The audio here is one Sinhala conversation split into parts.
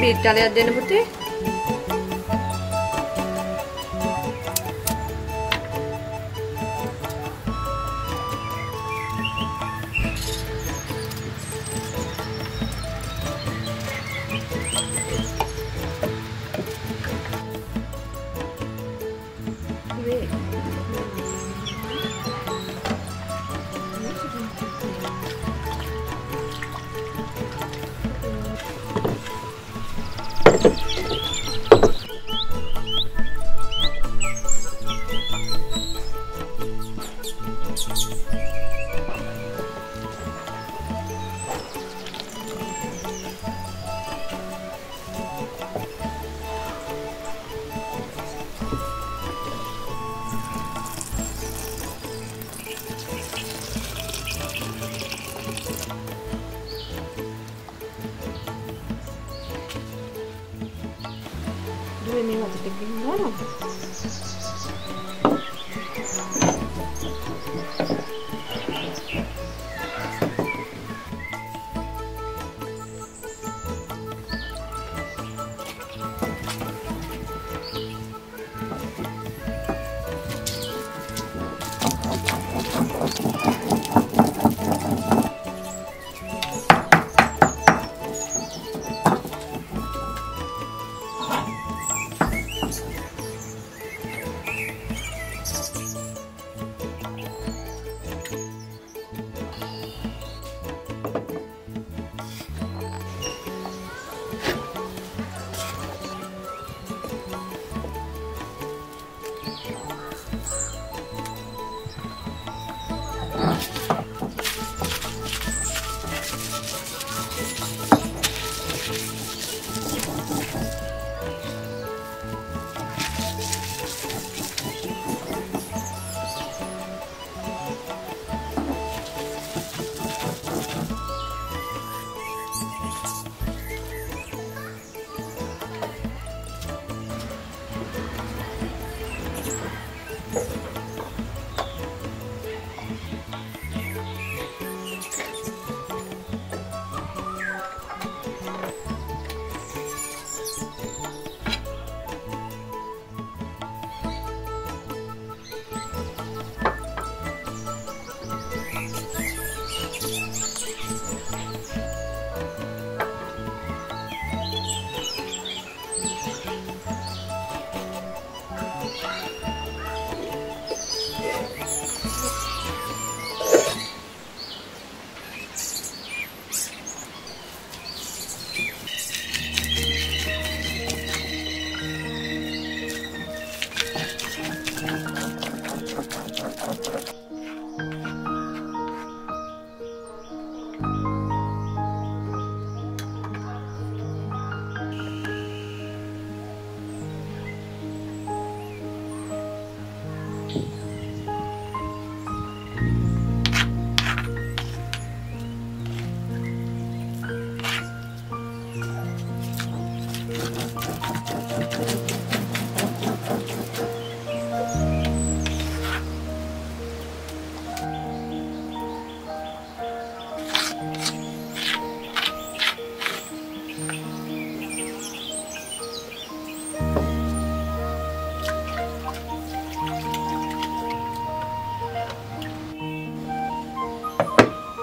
බීට් ජලයක් දෙන්න පුතේ. taking one of them.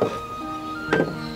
フフフ。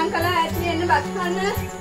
සෙල්ලම් කළා ඇති එන්න බත් කන්න.